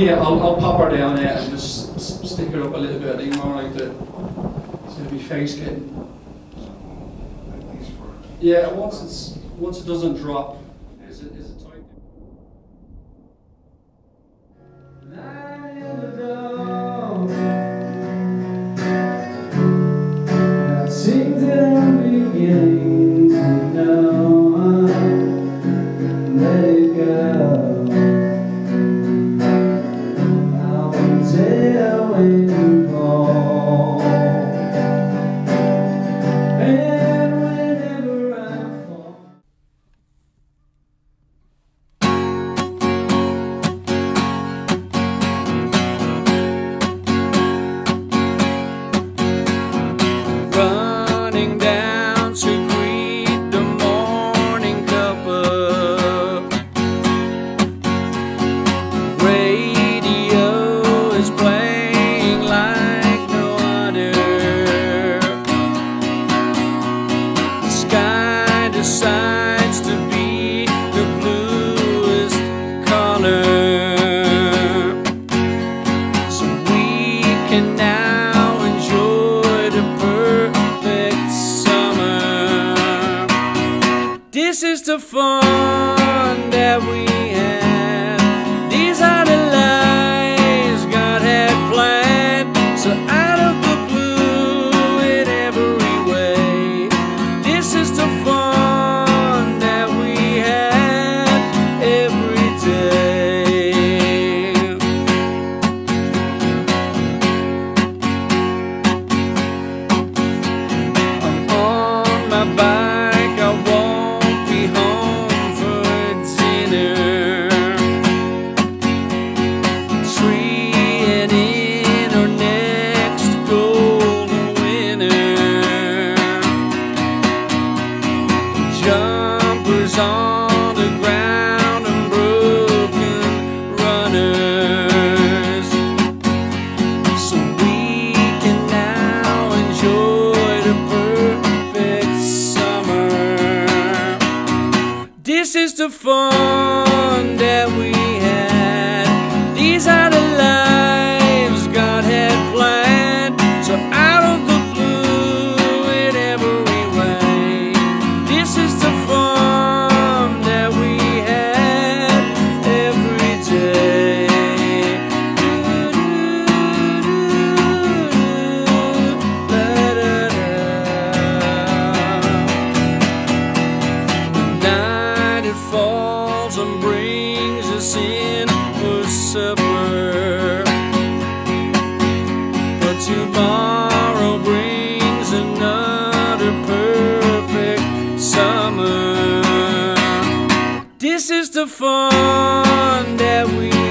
yeah, I'll, I'll pop her down there and just stick her up a little bit. I think more like that. So gonna be face getting. Yeah, once it's once it doesn't drop, is it is it tight? Nah. a fun that we is the fun. supper. But tomorrow brings another perfect summer. This is the fun that we